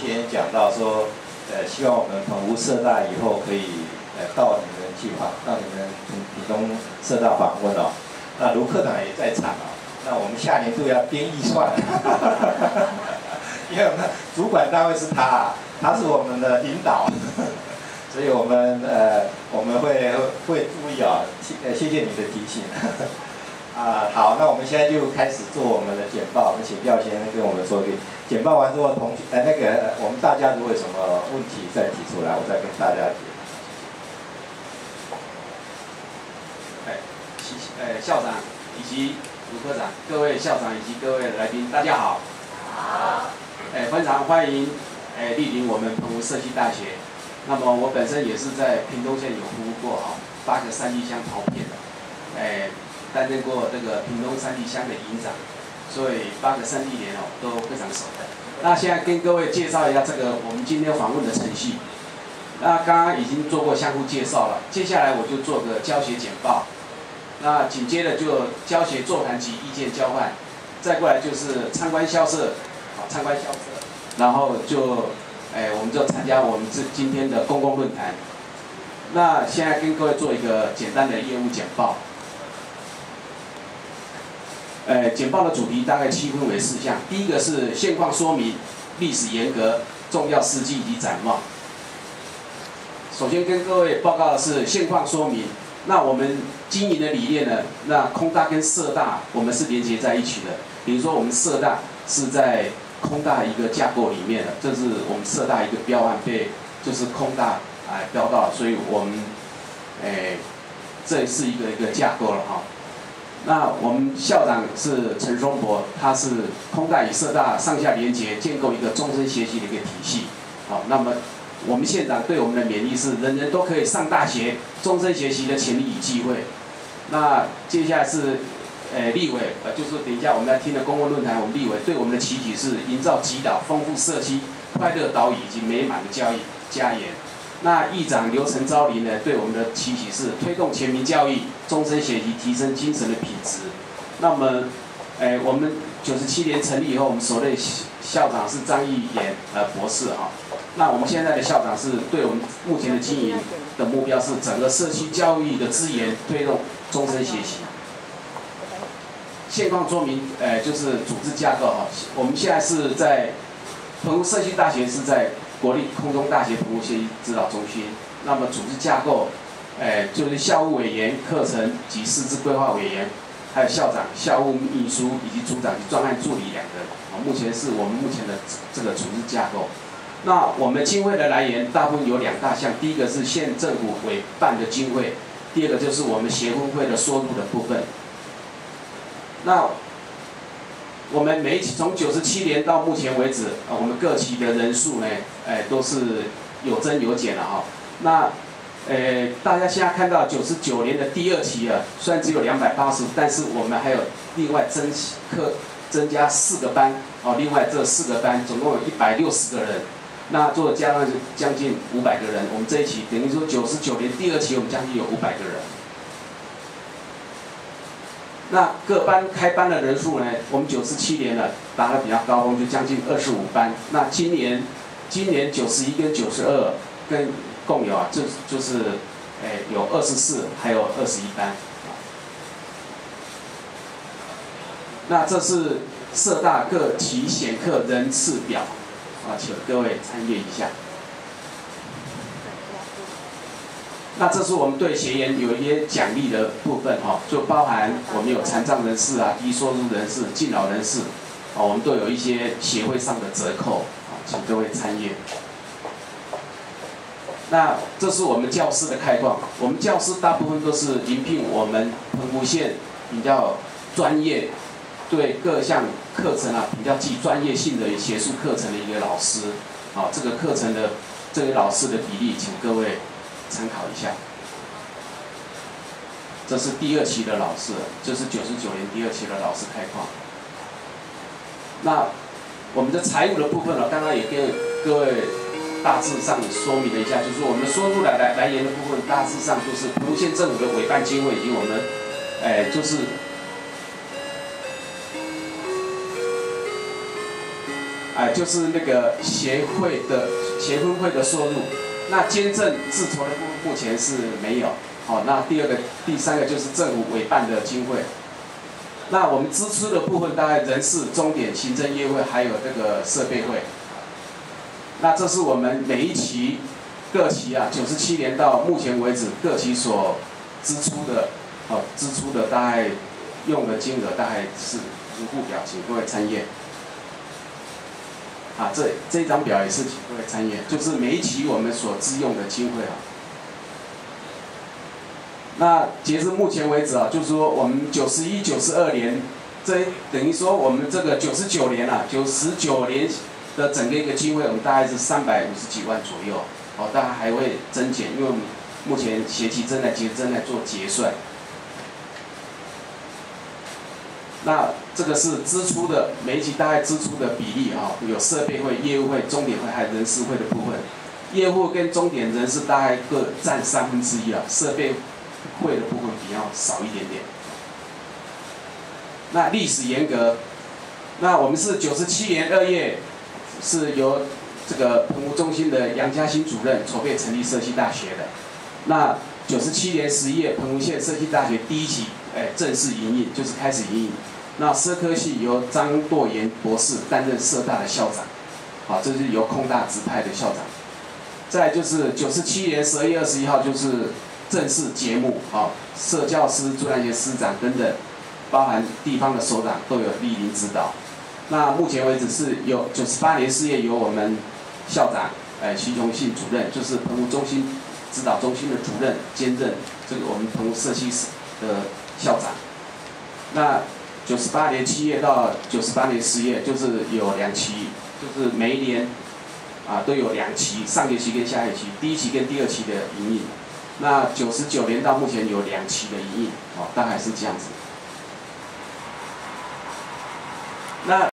先讲到说，呃，希望我们澎湖社大以后可以呃到你们计划，到你们屏东社大访问哦。那卢科长也在场啊，那我们下年度要编预算，因为我们主管单位是他，他是我们的领导，所以我们呃我们会会注意啊，呃谢谢你的提醒。啊，好，那我们现在就开始做我们的简报。我们请廖先生跟我们说，简报完之后，同学，呃，那个我们大家如果有什么问题再提出来，我再跟大家解。哎，呃，校长以及吴科长，各位校长以及各位来宾，大家好。好。哎，非常欢迎，哎，莅临我们澎湖社区大学。那么我本身也是在屏东县有服务过哈，八个三义乡陶片的，哎。担任过这个屏东三地乡的营长，所以八个三地连哦都非常熟的。那现在跟各位介绍一下这个我们今天访问的程序。那刚刚已经做过相互介绍了，接下来我就做个教学简报。那紧接着就教学座谈及意见交换，再过来就是参观校舍，好参观校舍，然后就哎我们就参加我们这今天的公共论坛。那现在跟各位做一个简单的业务简报。呃，简报的主题大概区分为四项。第一个是现况说明、历史严格、重要事迹及展望。首先跟各位报告的是现况说明。那我们经营的理念呢？那空大跟社大我们是连接在一起的。比如说我们社大是在空大一个架构里面的，这是我们社大一个标案被就是空大哎标到，所以我们哎这是一个一个架构了哈。那我们校长是陈松博，他是空大与社大上下连接，建构一个终身学习的一个体系。好，那么我们县长对我们的勉励是，人人都可以上大学，终身学习的潜力与机会。那接下来是，呃，立委，呃，就是等一下我们要听的公共论坛，我们立委对我们的期许是，营造极岛丰富社区、快乐岛屿以及美满的教育家园。那议长刘成昭林呢，对我们的期许是推动全民教育、终身学习，提升精神的品质。那么，哎，我们九十七年成立以后，我们首任校长是张义言呃博士哈。那我们现在的校长是对我们目前的经营的目标是整个社区教育的资源推动终身学习。现况说明，呃，就是组织架构哈。我们现在是在澎湖社区大学是在。国立空中大学服务学习指导中心，那么组织架构，哎，就是校务委员、课程及师资规划委员，还有校长、校务秘书以及组长及专案助理两个，啊，目前是我们目前的这个组织架构。那我们经费的来源大部分有两大项，第一个是县政府委办的经费，第二个就是我们协会会的收入的部分。那我们每一期从九十七年到目前为止，啊，我们各期的人数呢，哎，都是有增有减了哈。那，呃，大家现在看到九十九年的第二期啊，虽然只有两百八十，但是我们还有另外增课增加四个班，哦，另外这四个班总共有一百六十个人，那做加上将近五百个人，我们这一期等于说九十九年第二期我们将近有五百个人。那各班开班的人数呢？我们九十七年了，达到比较高峰，就将近二十五班。那今年，今年九十一跟九十二跟共有啊，就就是，诶，有二十四，还有二十一班。那这是社大各期选课人次表，啊，请各位参阅一下。那这是我们对学员有一些奖励的部分哈，就包含我们有残障人士啊、低收入人士、敬老人士，啊，我们都有一些协会上的折扣，啊，请各位参与。那这是我们教师的开放，我们教师大部分都是应聘我们澎湖县比较专业，对各项课程啊比较具专业性的学术课程的一个老师，啊，这个课程的这个老师的比例，请各位。参考一下，这是第二期的老师，这是九十九年第二期的老师开矿。那我们的财务的部分呢，刚刚也跟各位大致上说明了一下，就是我们收入来来来源的部分，大致上就是福县政府的委办经费以及我们，哎，就是，哎，就是那个协会的协会会的收入。那捐赠自筹的目目前是没有。好，那第二个、第三个就是政府委办的经费。那我们支出的部分大概人事、终点、行政业会还有这个设备会。那这是我们每一期各期啊，九十七年到目前为止各期所支出的，哦，支出的大概用的金额大概是如户表，请各位参阅。啊，这这张表也是请各位参阅，就是每一期我们所自用的经费啊。那截至目前为止啊，就是说我们九十一、九十二年，这等于说我们这个九十九年啊，九十九年的整个一个经费，我们大概是三百五十几万左右。哦，当然还会增减，因为我们目前学期正在结正在做结算。那这个是支出的每一期大概支出的比例啊，有设备会、业务会、终点会还有人事会的部分。业务跟终点人事大概各占三分之一啊，设备会的部分比较少一点点。那历史严格，那我们是九十七年二月是由这个澎湖中心的杨嘉欣主任筹备成立社区大学的。那九十七年十一月，澎湖县社区大学第一期哎正式营运，就是开始营运。那社科系由张舵岩博士担任社大的校长，好，这是由空大指派的校长。再就是九十七年十二月二十一号，就是正式节目，好，社教师、朱兰杰师长等等，包含地方的首长都有莅临指导。那目前为止是有九十八年四月由我们校长，哎，徐雄信主任，就是澎湖中心指导中心的主任兼任这个我们澎湖社区的校长。那九十八年七月到九十八年十月，就是有两期，就是每一年啊都有两期，上学期跟下一期，第一期跟第二期的营运。那九十九年到目前有两期的营运，哦，大概是这样子。那